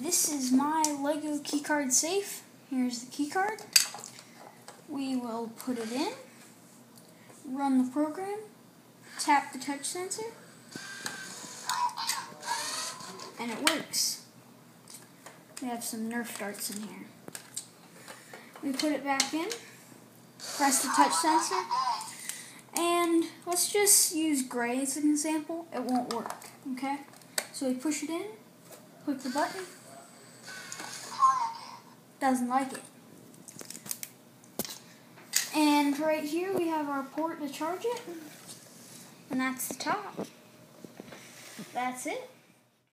this is my Lego keycard safe. Here's the keycard. We will put it in, run the program, tap the touch sensor, and it works. We have some Nerf darts in here. We put it back in, press the touch sensor, and let's just use gray as an example. It won't work, okay? So we push it in, click the button, doesn't like it. And right here we have our port to charge it, and that's the top. That's it.